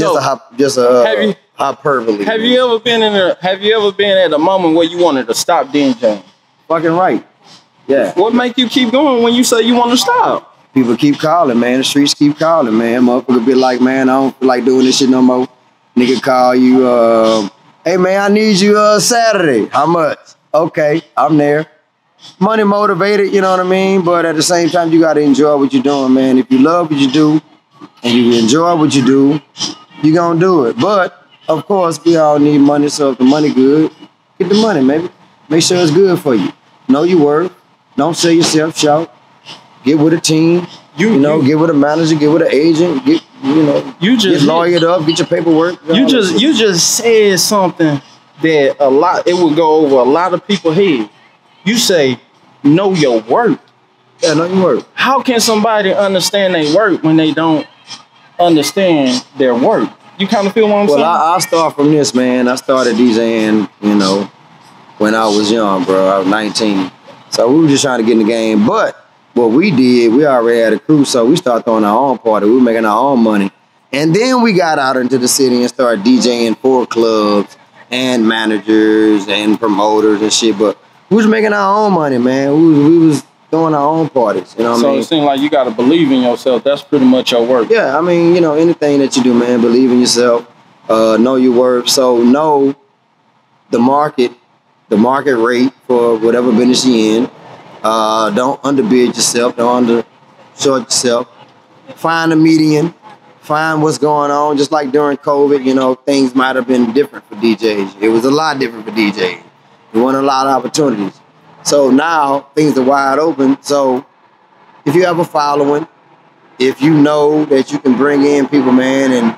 just a hop, just a uh, have you- hyperbole. Have you ever been in a have you ever been at a moment where you wanted to stop DJing? fucking right? Yeah. What make you keep going when you say you want to stop? People keep calling, man. The streets keep calling, man. Motherfucker be like, man, I don't feel like doing this shit no more. Nigga call you, uh, hey man, I need you uh Saturday. How much? Okay, I'm there. Money motivated, you know what I mean? But at the same time, you gotta enjoy what you're doing, man. If you love what you do and you enjoy what you do, you gonna do it. But of course, we all need money, so if the money good, get the money, maybe. Make sure it's good for you. Know your worth. Don't sell yourself short. Get with a team. You- You, know, you- get with a manager, get with an agent, get you know, You just- get lawyered up, get your paperwork. You just you just said something that a lot it would go over a lot of people head. You say know your work. yeah, know your worth. How can somebody understand their work when they don't understand their work? You kind of feel what I'm Well, saying? I, I'll start from this, man. I started DJing, you know, when I was young, bro. I was 19. So we were just trying to get in the game. But what we did, we already had a crew, so we started throwing our own party. We were making our own money. And then we got out into the city and started DJing for clubs and managers and promoters and shit. But we was making our own money, man. We was, we was throwing our own parties. You know what so I mean? it seems like you got to believe in yourself. That's pretty much your work. Yeah, I mean, you know, anything that you do, man, believe in yourself, uh, know your worth. So know the market, the market rate for whatever business you're in. Uh, don't underbid yourself, don't undershort yourself. Find a median, find what's going on. Just like during COVID, you know, things might have been different for DJs. It was a lot different for DJs. There weren't a lot of opportunities. So now things are wide open. So if you have a following, if you know that you can bring in people, man, and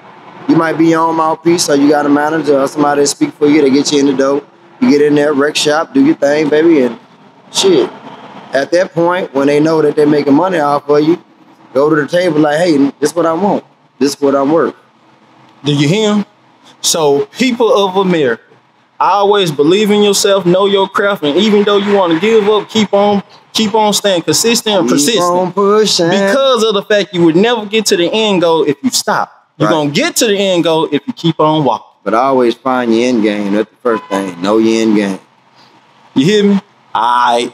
you might be your own mouthpiece, or you got a manager or somebody that speak for you, they get you in the door. You get in there, rec shop, do your thing, baby, and shit. At that point, when they know that they're making money off of you, go to the table like, hey, this is what I want. This is what I'm worth. Do you hear him? So, people of America, always believe in yourself, know your craft, and even though you want to give up, keep on, keep on staying consistent and Keep persistent. on pushing. Because of the fact you would never get to the end goal if you stop. You're Right. gonna get to the end goal if you keep on walking. but always find your end game. That's the first thing. Know your end game. You hear me? Alright.